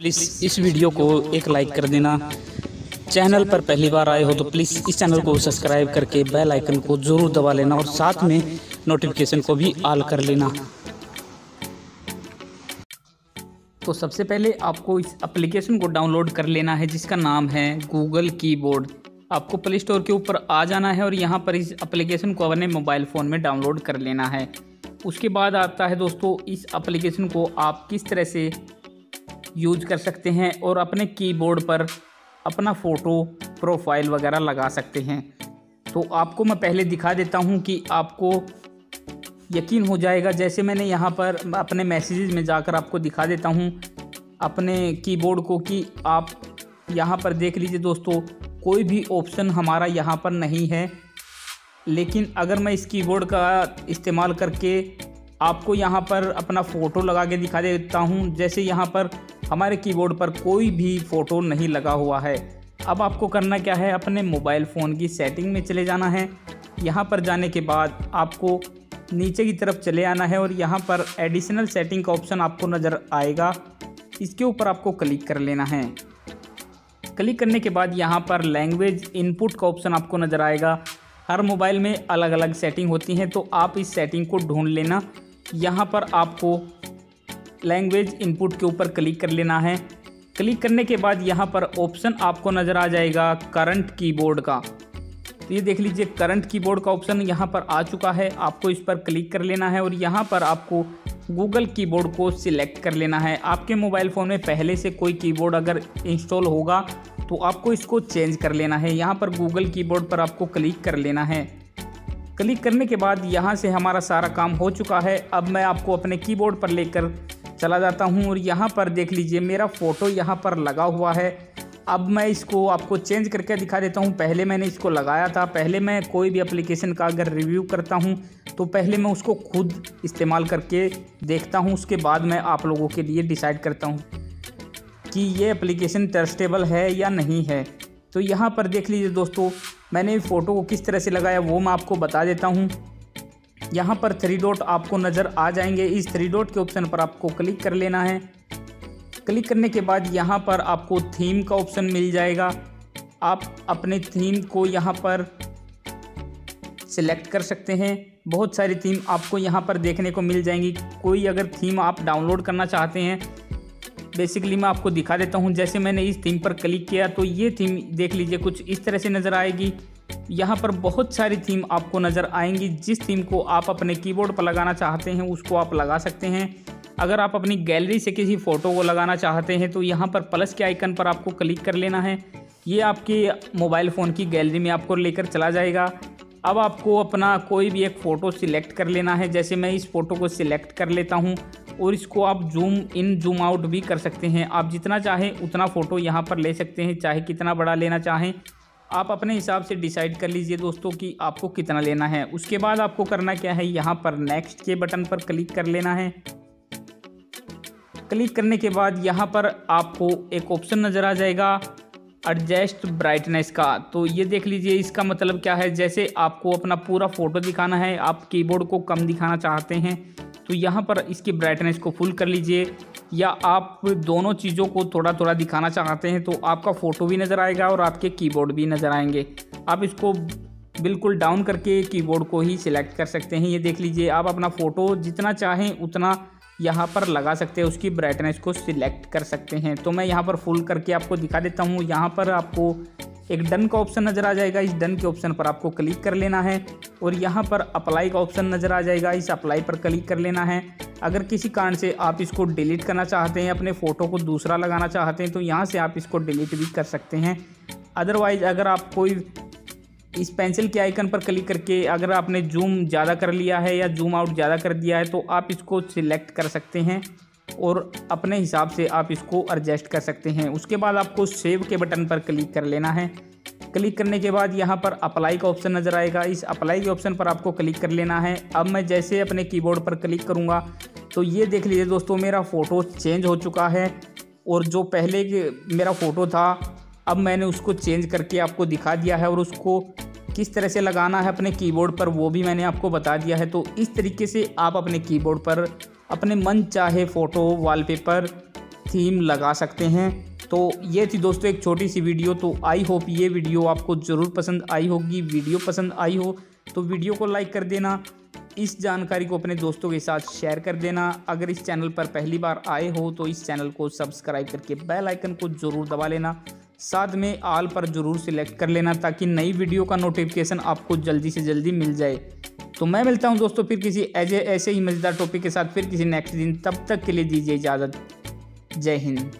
Please इस video को एक लाइक कर देना। चैनल पर पहली बार आए हो तो प्लीज़ इस चैनल को सब्सक्राइब करके बेल आइकन को ज़रूर दबा लेना और साथ में नोटिफिकेशन को भी ऑल कर लेना। तो सबसे पहले आपको इस एप्लीकेशन को डाउनलोड कर लेना है, जिसका नाम है गूगल कीबोर्ड आपको प्ले स्टोर के ऊपर आ जाना है और यहाँ पर इस एप्लीकेशन को अपने मोबाइल फ़ोन में डाउनलोड कर लेना है। उसके बाद आता है दोस्तों, इस एप्लीकेशन को आप किस तरह से यूज़ कर सकते हैं और अपने कीबोर्ड पर अपना फ़ोटो प्रोफ़ाइल वगैरह लगा सकते हैं। तो आपको मैं पहले दिखा देता हूँ कि आपको यकीन हो जाएगा, जैसे मैंने यहाँ पर अपने मैसेजेस में जाकर आपको दिखा देता हूँ अपने कीबोर्ड को कि आप यहाँ पर देख लीजिए दोस्तों, कोई भी ऑप्शन हमारा यहाँ पर नहीं है। लेकिन अगर मैं इस कीबोर्ड का इस्तेमाल करके आपको यहाँ पर अपना फ़ोटो लगा के दिखा देता हूँ, जैसे यहाँ पर हमारे कीबोर्ड पर कोई भी फ़ोटो नहीं लगा हुआ है। अब आपको करना क्या है? अपने मोबाइल फ़ोन की सेटिंग में चले जाना है। यहाँ पर जाने के बाद आपको नीचे की तरफ़ चले आना है और यहाँ पर एडिशनल सेटिंग का ऑप्शन आपको नज़र आएगा। इसके ऊपर आपको क्लिक कर लेना है। क्लिक करने के बाद यहाँ पर लैंग्वेज इनपुट का ऑप्शन आपको नज़र आएगा। हर मोबाइल में अलग अलग सेटिंग होती हैं तो आप इस सेटिंग को ढूंढ लेना। यहाँ पर आपको लैंग्वेज इनपुट के ऊपर क्लिक कर लेना है। क्लिक करने के बाद यहाँ पर ऑप्शन आपको नज़र आ जाएगा करंट कीबोर्ड का। तो ये देख लीजिए करंट कीबोर्ड का ऑप्शन यहाँ पर आ चुका है। आपको इस पर क्लिक कर लेना है और यहाँ पर आपको गूगल कीबोर्ड को सिलेक्ट कर लेना है। आपके मोबाइल फ़ोन में पहले से कोई कीबोर्ड अगर इंस्टॉल होगा तो आपको इसको चेंज कर लेना है। यहाँ पर गूगल कीबोर्ड पर आपको क्लिक कर लेना है। क्लिक करने के बाद यहाँ से हमारा सारा काम हो चुका है। अब मैं आपको अपने कीबोर्ड पर लेकर चला जाता हूँ और यहाँ पर देख लीजिए मेरा फ़ोटो यहाँ पर लगा हुआ है। अब मैं इसको आपको चेंज करके दिखा देता हूँ। पहले मैंने इसको लगाया था। पहले मैं कोई भी एप्लीकेशन का अगर रिव्यू करता हूँ तो पहले मैं उसको खुद इस्तेमाल करके देखता हूँ। उसके बाद मैं आप लोगों के लिए डिसाइड करता हूँ कि ये एप्लीकेशन ट्रस्टेबल है या नहीं है। तो यहाँ पर देख लीजिए दोस्तों, मैंने फ़ोटो को किस तरह से लगाया वो मैं आपको बता देता हूँ। यहाँ पर थ्री डॉट आपको नज़र आ जाएँगे। इस थ्री डॉट के ऑप्शन पर आपको क्लिक कर लेना है। क्लिक करने के बाद यहाँ पर आपको थीम का ऑप्शन मिल जाएगा। आप अपने थीम को यहाँ पर सिलेक्ट कर सकते हैं। बहुत सारी थीम आपको यहाँ पर देखने को मिल जाएँगी। कोई अगर थीम आप डाउनलोड करना चाहते हैं बेसिकली मैं आपको दिखा देता हूँ। जैसे मैंने इस थीम पर क्लिक किया तो ये थीम देख लीजिए, कुछ इस तरह से नज़र आएगी। यहाँ पर बहुत सारी थीम आपको नज़र आएँगी। जिस थीम को आप अपने कीबोर्ड पर लगाना चाहते हैं, उसको आप लगा सकते हैं। अगर आप अपनी गैलरी से किसी फ़ोटो को लगाना चाहते हैं तो यहाँ पर प्लस के आइकन पर आपको क्लिक कर लेना है। ये आपके मोबाइल फ़ोन की गैलरी में आपको लेकर चला जाएगा। अब आपको अपना कोई भी एक फ़ोटो सिलेक्ट कर लेना है। जैसे मैं इस फ़ोटो को सिलेक्ट कर लेता हूँ, और इसको आप जूम इन जूम आउट भी कर सकते हैं। आप जितना चाहें, उतना फ़ोटो यहाँ पर ले सकते हैं, चाहे कितना बड़ा लेना चाहें। आप अपने हिसाब से डिसाइड कर लीजिए दोस्तों कि आपको कितना लेना है। उसके बाद आपको करना क्या है, यहाँ पर नेक्स्ट के बटन पर क्लिक कर लेना है। क्लिक करने के बाद यहाँ पर आपको एक ऑप्शन नज़र आ जाएगा एडजस्ट ब्राइटनेस का। तो ये देख लीजिए, इसका मतलब क्या है? जैसे आपको अपना पूरा फ़ोटो दिखाना है, आप कीबोर्ड को कम दिखाना चाहते हैं तो यहाँ पर इसकी ब्राइटनेस को फुल कर लीजिए। या आप दोनों चीज़ों को थोड़ा थोड़ा दिखाना चाहते हैं तो आपका फ़ोटो भी नज़र आएगा और आपके कीबोर्ड भी नज़र आएँगे। आप इसको बिल्कुल डाउन करके कीबोर्ड को ही सिलेक्ट कर सकते हैं। ये देख लीजिए, आप अपना फ़ोटो जितना चाहें उतना यहाँ पर लगा सकते हैं, उसकी ब्राइटनेस को सिलेक्ट कर सकते हैं। तो मैं यहाँ पर फुल करके आपको दिखा देता हूँ। यहाँ पर आपको एक डन का ऑप्शन नज़र आ जाएगा। इस डन के ऑप्शन पर आपको क्लिक कर लेना है और यहाँ पर अप्लाई का ऑप्शन नज़र आ जाएगा। इस अप्लाई पर क्लिक कर लेना है। अगर किसी कारण से आप इसको डिलीट करना चाहते हैं, अपने फ़ोटो को दूसरा लगाना चाहते हैं तो यहाँ से आप इसको डिलीट भी कर सकते हैं। अदरवाइज़ अगर आप कोई इस पेंसिल के आइकन पर क्लिक करके अगर आपने जूम ज़्यादा कर लिया है या जूम आउट ज़्यादा कर दिया है तो आप इसको सिलेक्ट कर सकते हैं। और अपने हिसाब से आप इसको एडजस्ट कर सकते हैं। उसके बाद आपको सेव के बटन पर क्लिक कर लेना है। क्लिक करने के बाद यहाँ पर अप्लाई का ऑप्शन नज़र आएगा। इस अप्लाई के ऑप्शन पर आपको क्लिक कर लेना है। अब मैं जैसे अपने कीबोर्ड पर क्लिक करूँगा तो ये देख लीजिए दोस्तों, मेरा फ़ोटो चेंज हो चुका है। और जो पहले मेरा फ़ोटो था, अब मैंने उसको चेंज करके आपको दिखा दिया है और उसको किस तरह से लगाना है अपने कीबोर्ड पर, वो भी मैंने आपको बता दिया है। तो इस तरीके से आप अपने कीबोर्ड पर, अपने मन चाहे फ़ोटो वॉलपेपर थीम लगा सकते हैं। तो ये थी दोस्तों एक छोटी सी वीडियो। तो आई होप ये वीडियो आपको ज़रूर पसंद आई होगी। वीडियो पसंद आई हो तो वीडियो को लाइक कर देना। इस जानकारी को अपने दोस्तों के साथ शेयर कर देना। अगर इस चैनल पर पहली बार आए हो तो इस चैनल को सब्सक्राइब करके बेल आइकन को ज़रूर दबा लेना। साथ में आल पर ज़रूर सिलेक्ट कर लेना ताकि नई वीडियो का नोटिफिकेशन आपको जल्दी से जल्दी मिल जाए। तो मैं मिलता हूँ दोस्तों फिर किसी ऐसे ऐसे ही मज़ेदार टॉपिक के साथ फिर किसी नेक्स्ट दिन। तब तक के लिए दीजिए इजाज़त। जय हिंद।